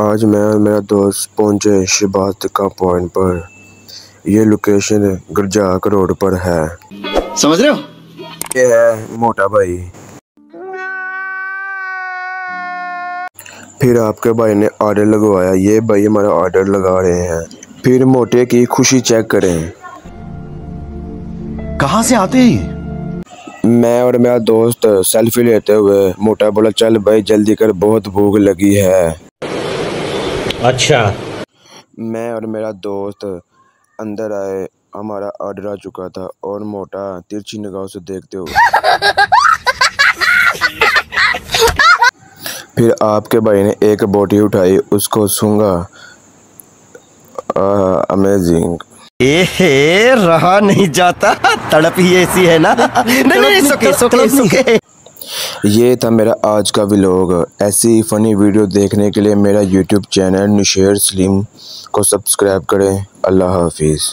आज मैं और मेरा दोस्त पहुँचे शहबाज का पॉइंट पर। ये लोकेशन गुरजाक रोड पर है। समझ रहे हो? ये है मोटा भाई। फिर आपके भाई ने ऑर्डर लगवाया। ये भाई हमारा ऑर्डर लगा रहे हैं। फिर मोटे की खुशी चेक करें। कहाँ से आते हैं मैं और मेरा दोस्त सेल्फी लेते हुए मोटा बोला चल भाई जल्दी कर बहुत भूख लगी है। अच्छा। मैं और मेरा दोस्त अंदर आए हमारा ऑर्डर आ चुका था और मोटा तिरछी निगाह से देखते हुए। फिर आपके भाई ने एक बोटी उठाई उसको सूँगा अमेजिंग ए रहा नहीं जाता। तड़प ही ऐसी है ना? नहीं नहीं सुके सुके सुके ये था मेरा आज का व्लॉग ऐसी फ़नी वीडियो देखने के लिए मेरा यूट्यूब चैनल निशेर सलीम को सब्सक्राइब करें। अल्लाह हाफिज़।